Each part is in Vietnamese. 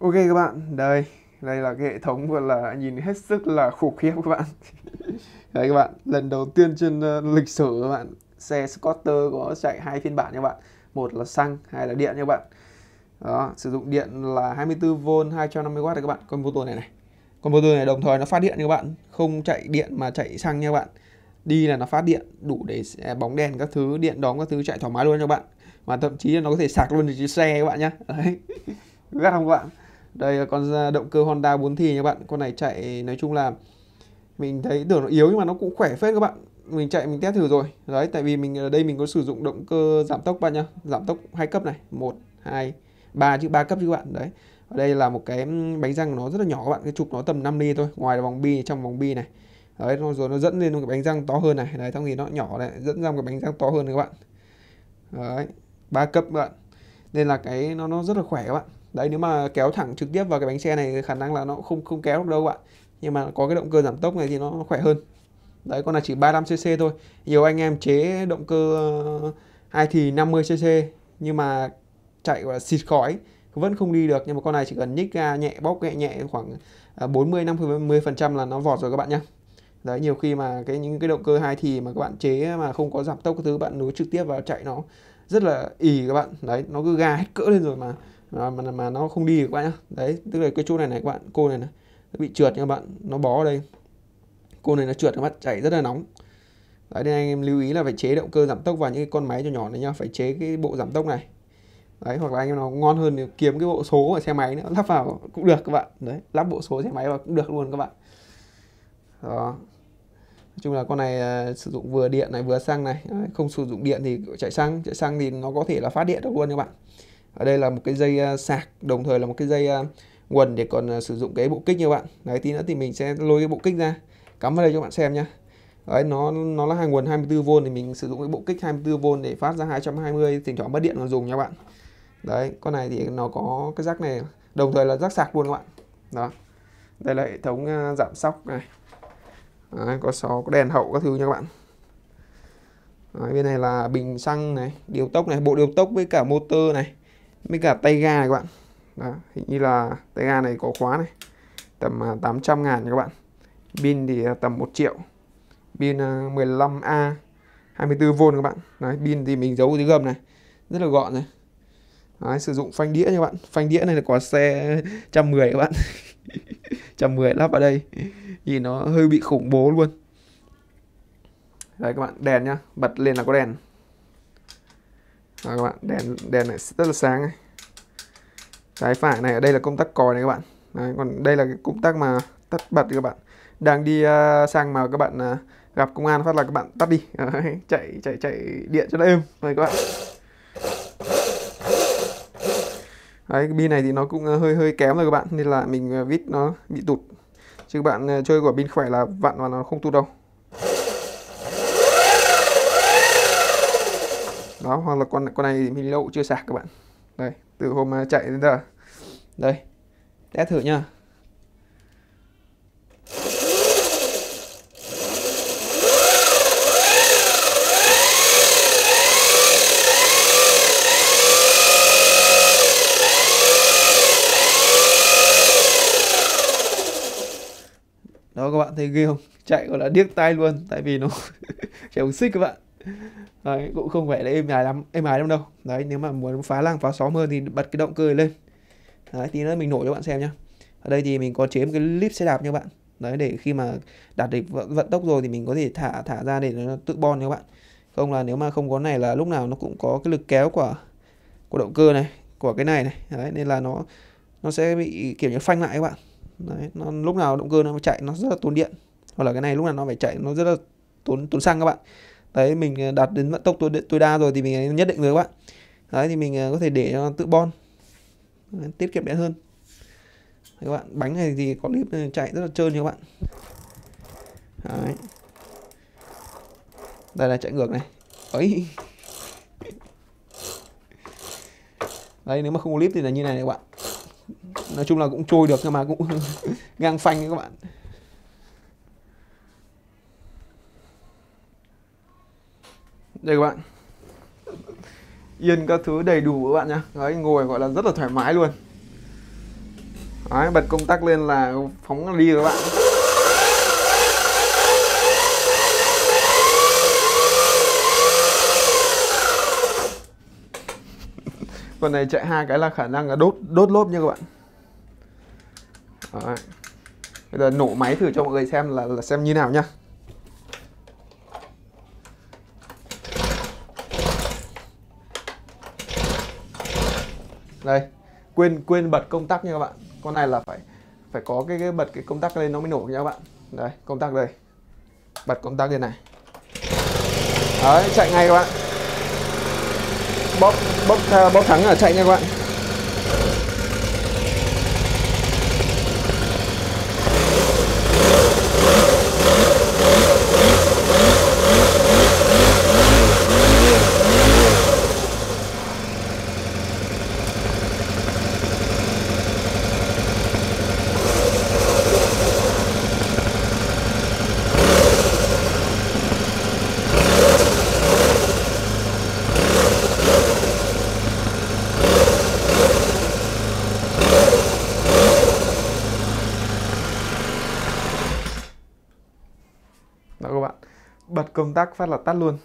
Ok các bạn, đây, đây là cái hệ thống gọi là nhìn hết sức là khủng khiếp các bạn. Đấy các bạn, lần đầu tiên trên uh, lịch sử các bạn, xe Scooter có chạy hai phiên bản nha các bạn. Một là xăng, hai là điện nha các bạn. Đó, sử dụng điện là 24V 250W này các bạn, con motor này này. Con motor này đồng thời nó phát điện nha các bạn, không chạy điện mà chạy xăng nha các bạn. Đi là nó phát điện đủ để bóng đèn các thứ, điện đóm các thứ chạy thoải mái luôn nha các bạn. Mà thậm chí là nó có thể sạc luôn được chiếc xe các bạn nhá. Đấy. gắt không các bạn? Đây là con động cơ Honda 4 thì nha bạn. Con này chạy nói chung là mình thấy tưởng nó yếu nhưng mà nó cũng khỏe phết các bạn. Mình chạy mình test thử rồi. Đấy, tại vì mình ở đây mình có sử dụng động cơ giảm tốc bạn nhá. Giảm tốc hai cấp này, 1 2 3 chứ 3 cấp chứ các bạn. Đấy. Ở đây là một cái bánh răng nó rất là nhỏ các bạn, cái trục nó tầm 5 ly thôi, ngoài là vòng bi trong vòng bi này. Đấy, rồi nó dẫn lên một cái bánh răng to hơn này. Đấy, xong thì nó nhỏ này, dẫn ra một cái bánh răng to hơn này các bạn. Đấy, 3 cấp các bạn. Nên là cái nó nó rất là khỏe các bạn đấy, nếu mà kéo thẳng trực tiếp vào cái bánh xe này khả năng là nó không không kéo được đâu bạn nhưng mà có cái động cơ giảm tốc này thì nó khỏe hơn. Đấy, con này chỉ 35 cc thôi. Nhiều anh em chế động cơ ờ, hai thì 50 cc, nhưng mà chạy, gọi là, xịt khói, vẫn không đi được. Nhưng mà con này chỉ cần nhích ga nhẹ, bóp nhẹ nhẹ khoảng ờ, 40 50 phần trăm là nó vọt rồi các bạn nhé đấy, nhiều khi mà cái, những cái động cơ hai thì mà các bạn chế mà không có giảm tốc cái thứ, bạn nối trực tiếp vào chạy nó rất là ì các bạn. Đấy, nó cứ ga hết cỡ lên rồi mà mà, mà, mà nó không đi các bạn nhá. Đấy tức là cái chỗ này này các bạn cô này này nó bị trượt nha các bạn nó bó ở đây. Cô này nó trượt các bạn chạy rất là nóng. Đấy nên anh em lưu ý là phải chế động cơ giảm tốc vào những cái con máy nhỏ nhỏ này nhá phải chế cái bộ giảm tốc này. Đấy hoặc là anh em nào ngon hơn thì kiếm cái bộ số ở xe máy nữa lắp vào cũng được các bạn. Đấy lắp bộ số xe máy vào cũng được luôn các bạn. Đó. Nói chung là con này uh, sử dụng vừa điện này vừa xăng này. Đấy, không sử dụng điện thì chạy xăng chạy xăng thì nó có thể là phát điện được luôn các bạn ở đây là một cái dây à, sạc đồng thời là một cái dây à, quần nguồn để còn à, sử dụng cái bộ kích như bạn. Đấy tí nữa thì mình sẽ lôi cái bộ kích ra. Cắm vào đây cho bạn xem nhá. Đấy nó nó là hai nguồn 24V thì mình sử dụng cái bộ kích 24V để phát ra 220 thỉnh thoảng mất điện mà dùng nha bạn. Đấy con này thì nó có cái rắc này đồng thời là rắc sạc luôn các bạn. Đó. Đây là hệ thống giảm sóc này. Đấy, có xó có đèn hậu các thứ nha các bạn. Đấy, bên này là bình xăng này điều tốc này bộ điều tốc với cả motor này với cả tay ga này các bạn. Đó, hình như là tay ga này có khóa này. Tầm à, 800 ngàn các bạn. Pin thì à, tầm 1 triệu. Pin à, 15A 24V các bạn. Đấy pin thì mình giấu dưới gầm này. Rất là gọn này. Đấy, sử dụng phanh đĩa các bạn. Phanh đĩa này là có xe 110 các bạn. 110 lắp vào đây. Nhìn nó hơi bị khủng bố luôn. Đấy các bạn đèn nhá. Bật lên là có đèn đó các bạn đèn đèn này rất là sáng này. trái phải này ở đây là công tắc còi này các bạn. Đấy, còn đây là cái công tắc mà tắt bật các bạn. Đang đi uh, sang mà các bạn uh, gặp công an phát là các bạn tắt đi. Đấy, chạy chạy chạy điện cho nó êm. Rồi các bạn. Đấy, cái pin này thì nó cũng uh, hơi hơi kém rồi các bạn. Nên là mình uh, vít nó bị tụt. Chứ bạn uh, chơi của pin khỏe là vặn và nó không tụt đâu. Đó, hoặc là con con này mình lâu chưa sạc các bạn. Đây, từ hôm à, chạy đến giờ. Đây, test thử nha đó, các bạn thấy ghê không? Chạy gọi là điếc tai luôn, tại vì nó chạy xích các bạn đấy cũng không phải là êm ái lắm êm ái lắm đâu. Đấy nếu mà muốn phá làng phá xóm hơn thì bật cái động cơ lên. Đấy tí nữa mình nổi cho bạn xem nhá. Ở đây thì mình có chế một cái clip xe đạp nha bạn. Đấy để khi mà đạt được vận, vận tốc rồi thì mình có thể thả thả ra để nó tự bon nha bạn. Không là nếu mà không có này là lúc nào nó cũng có cái lực kéo của của động cơ này của cái này này. Đấy nên là nó nó sẽ bị kiểu như phanh lại các bạn. Đấy nó lúc nào động cơ nó chạy nó rất là tốn điện. Hoặc là cái này lúc nào nó phải chạy nó rất là tốn tốn xăng các bạn đấy mình ờ, đạt đến vận tốc tối, tối đa rồi thì mình ờ, nhất định rồi các bạn. Đấy thì mình ờ, có thể để cho tự bon. Tiết kiệm điện hơn. Đấy, các bạn bánh này thì có clip chạy rất là trơn nha các bạn. Đấy. Đây là chạy ngược này. Ấy. Đấy nếu mà không có clip thì là như này này các bạn. Nói chung là cũng trôi được nhưng mà cũng ngang phanh các bạn. Đây các bạn. Yên các thứ đầy đủ các bạn nhá. Đấy ngồi gọi là rất là thoải mái luôn. Đấy, bật công tắc lên là phóng đi các bạn. Con này chạy hai cái là khả năng là đốt đốt lốp nha các bạn. Đấy. bây giờ nổ máy thử cho mọi người xem là, là xem như nào nhá. Đây quên quên bật công tắc nha các bạn. Con này là phải phải có cái, cái bật cái công tắc lên nó mới nổ nha các bạn. Đây công tắc đây. Bật công tắc lên này. Đấy chạy ngay các bạn. Bóp bóp bóp thắng là chạy nha các bạn Đó các bạn Bật công tắc phát là tắt luôn.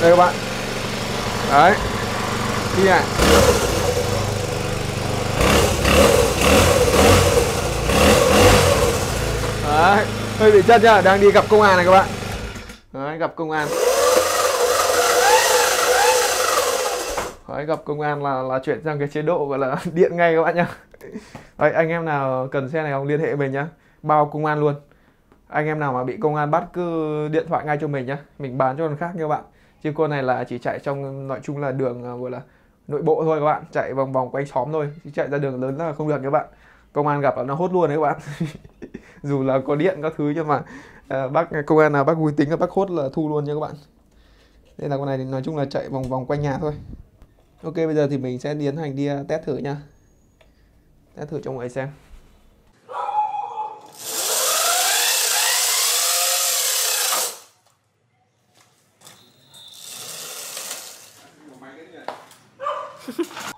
Đây các bạn. Đấy. Đi này. Đấy. Hơi bị chất nhá Đang đi gặp công an này các bạn. Đấy gặp công an. Đấy, gặp công an là là chuyển sang cái chế độ gọi là điện ngay các bạn nhá. Đấy, anh em nào cần xe này không liên hệ mình nhá. Bao công an luôn. Anh em nào mà bị công an bắt cứ điện thoại ngay cho mình nhá. Mình bán cho con khác nha các bạn. Chứ con này là chỉ chạy trong nói chung là đường à, gọi là nội bộ thôi các bạn. Chạy vòng vòng quanh xóm thôi. Chứ chạy ra đường lớn là không được các bạn. Công an gặp là nó hốt luôn đấy các bạn. Dù là có điện các thứ nhưng mà à, bác công an nào bác vui tính là bác hốt là thu luôn nha các bạn. Đây là con này thì nói chung là chạy vòng vòng quanh nhà thôi. Ok bây giờ thì mình sẽ tiến hành đi à, test thử nha để thử cho mọi người xem Ha ha.